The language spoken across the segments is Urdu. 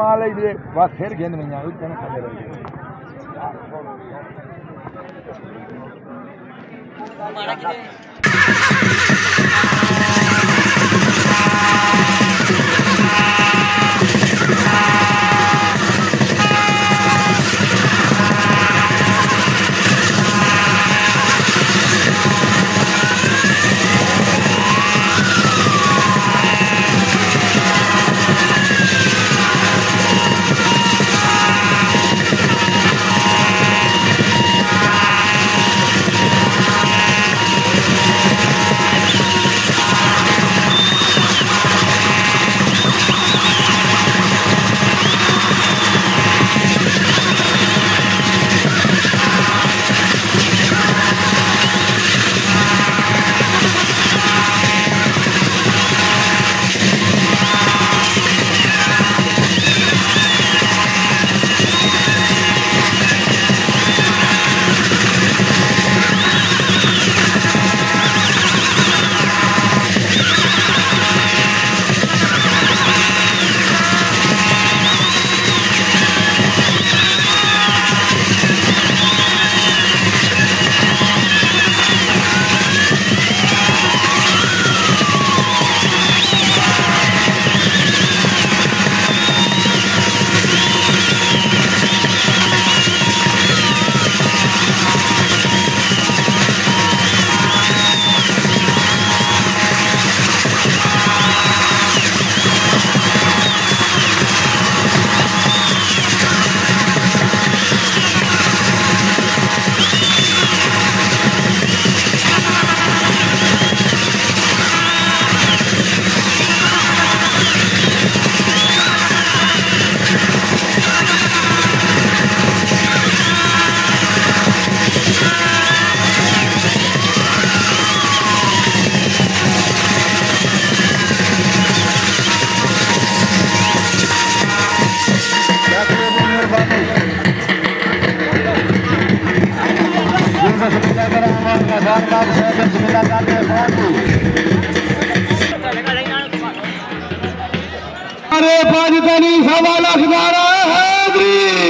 മാലയിലെ വസേർ കേന്ദ്രം ഞാൻ Thank you. ارے پاکستانی سوال اخبار نعرہ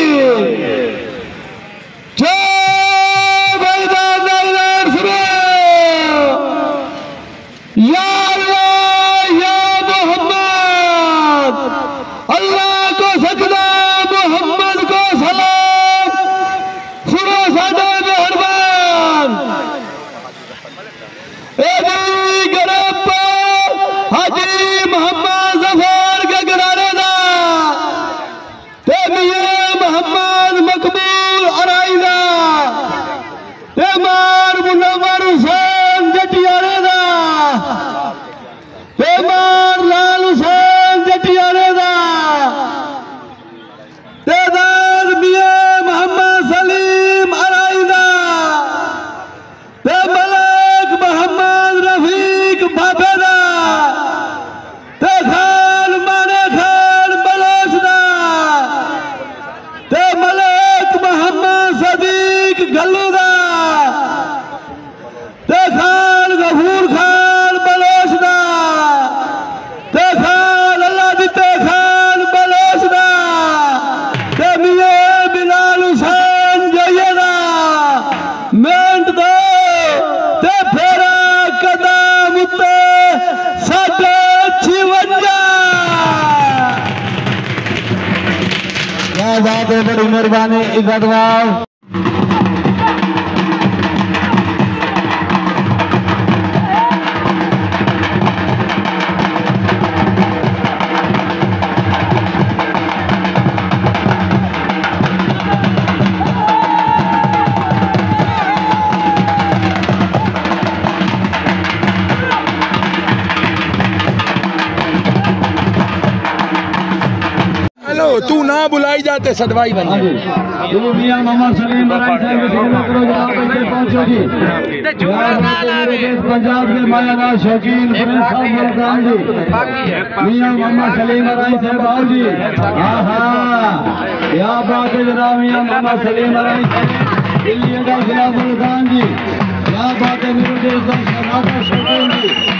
کیا بات ہے بڑی مہربانی عزت واؤ جناب بچے پہنچو جی جناب میرے پنجاب کے مایا ناز شوقین ملکان جی میاں محمد سلیم برائی صاحب آؤ جی ہاں ہاں کیا بات ہے جناب میاں محمد سلیم برائی صاحب دلی کا خلاف ملکان جی کیا بات ہے میرے دیش کا شہزادہ شوقین جی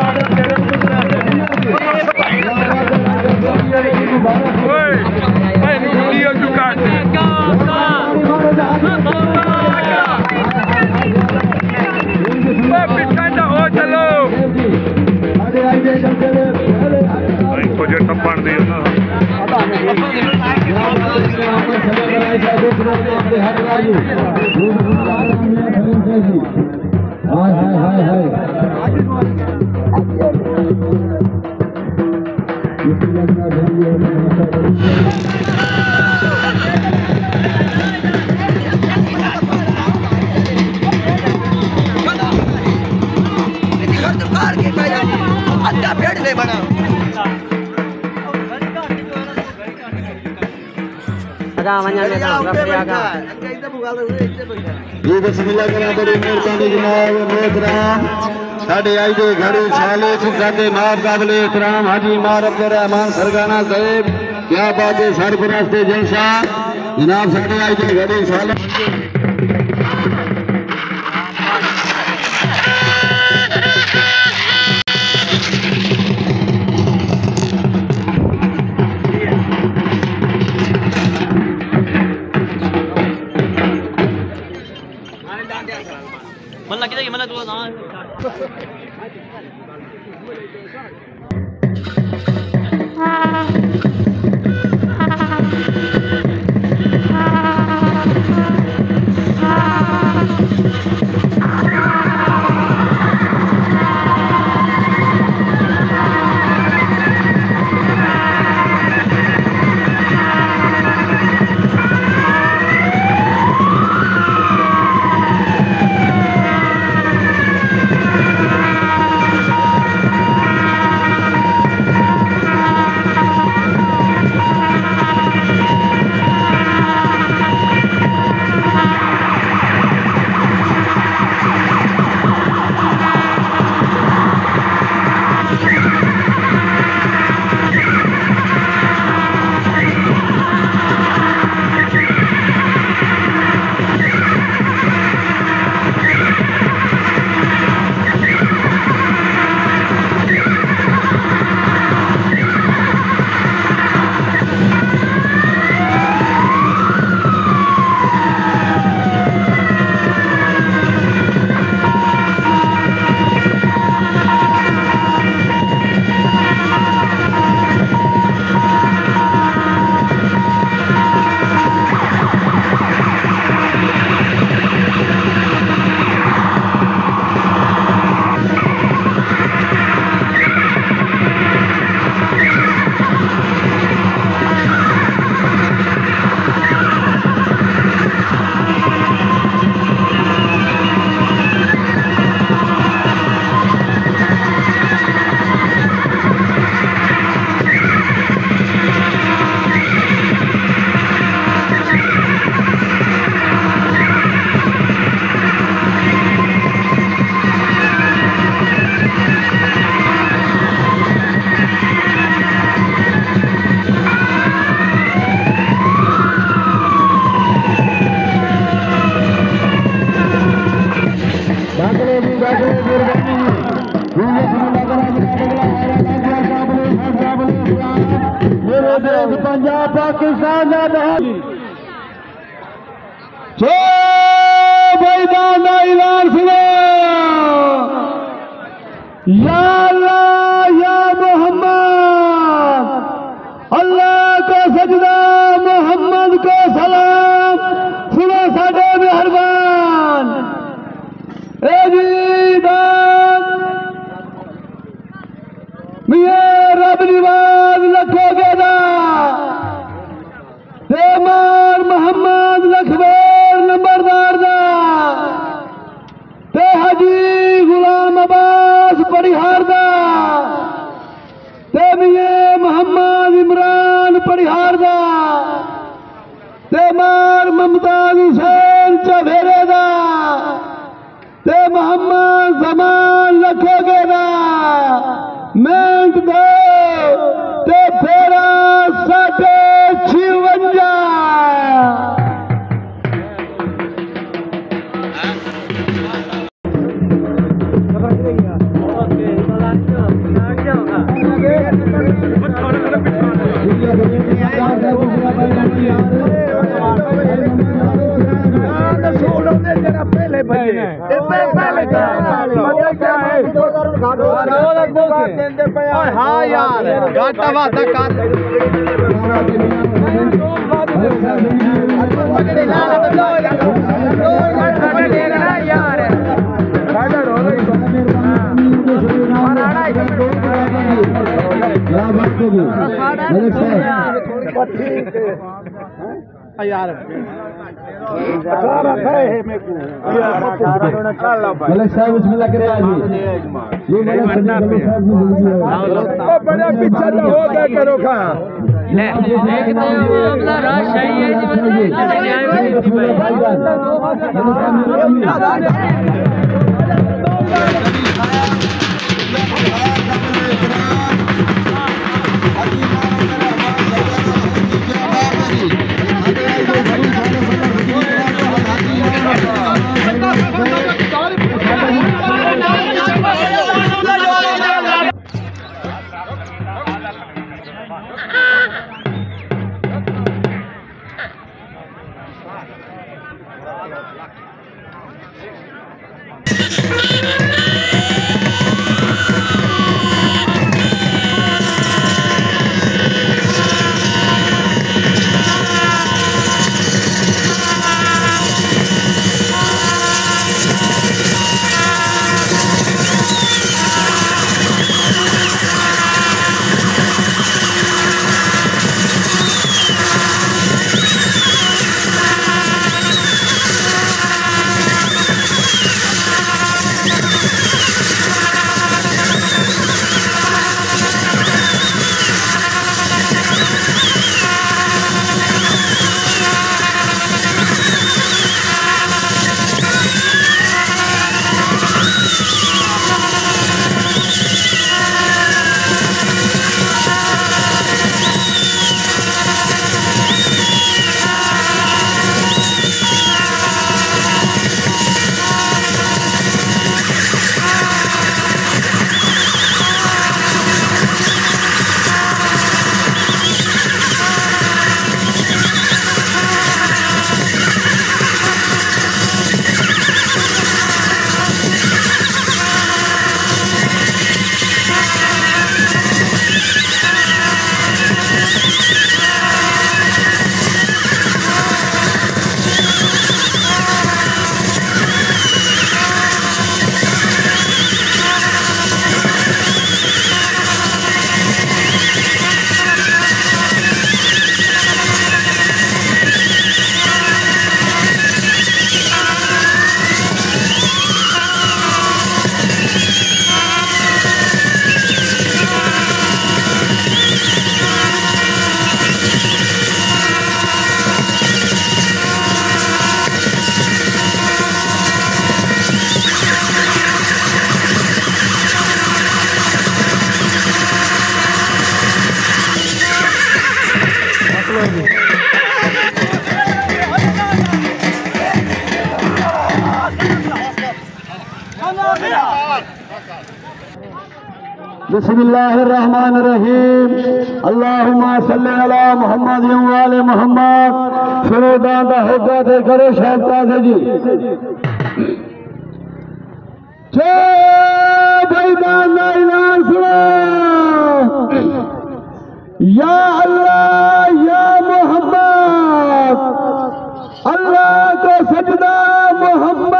جی بسم اللہ کرنا بڑی مہربانی جناب محترام آئی دے گھڑی سالے سکھاتے ناب قابل احترام حاجی مار عبد سرگانہ صاحب کیا بات ہے سرپرست جلسہ جناب ساڈے آئی دے گھڑی سالے Yeah! anlamı da? ہاں۔, ہاں یار۔ ملک صاحب بسم اللہ ہے بسم الله الرحمن الرحيم اللهم صل على محمد وعلى محمد فردا دانتا ده کرو شہب تازہ جی چھو بھائی دانتا اعلان سنو یا اللہ یا محمد الله کو سجدہ محمد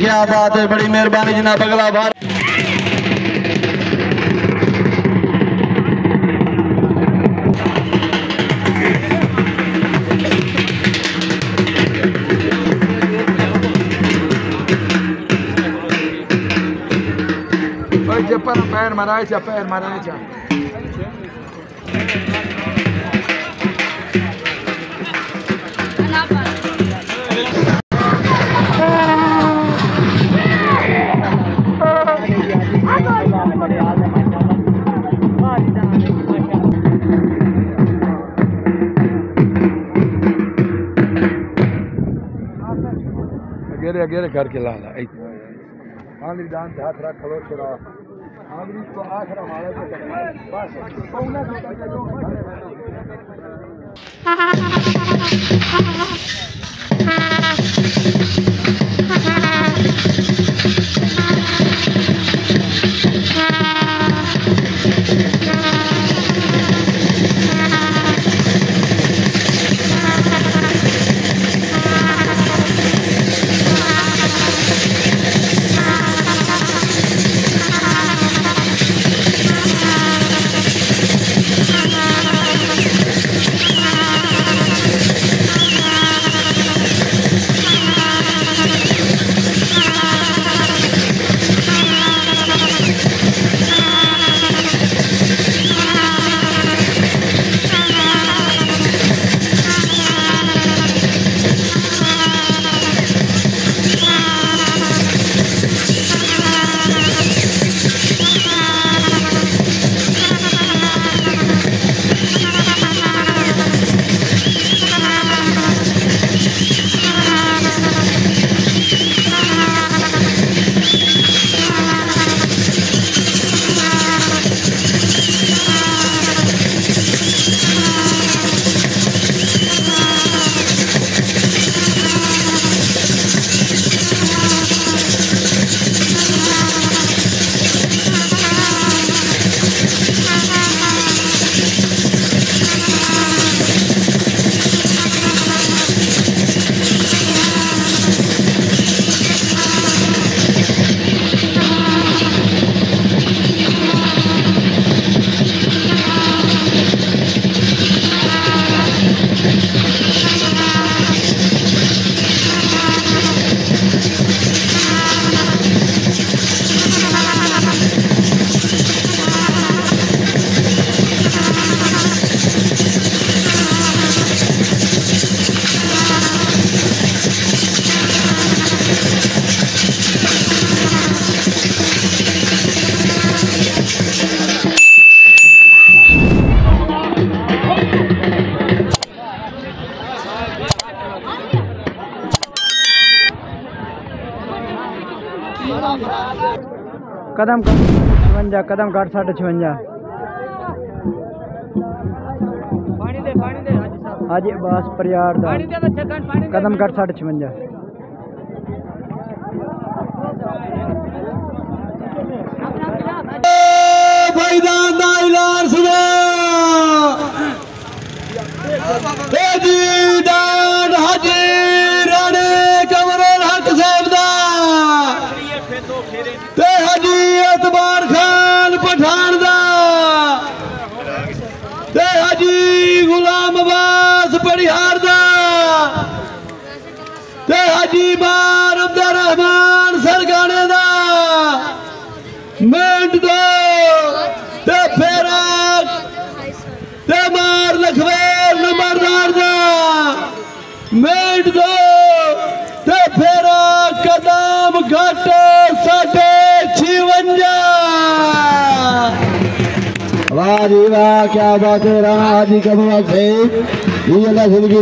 کیا بات ہے بڑی مہربانی جناب اگلا بار۔ اگیرے کر کے لا لا آندری دان پہ ہاتھ رکھ کھلو چھڑا آندری تو آخر ہمارے تو کرنا بس قدم چھونجا قدم کٹ ساٹھ چھونجا حاجی عباس پریار دا قدم کٹ ساٹھ چھونجا بھائیدان دا اے جی عبد الرحمان سرگانے دا منٹ دو، تے پھیرا تے مار لکھویر نمبردار دا منٹ دو، تے پھیرا قدم گھٹ ساٹھے چھونجا واہ جی واہ، کیا بات ہے رہا جی کبھی سے یہ اللہ زندگی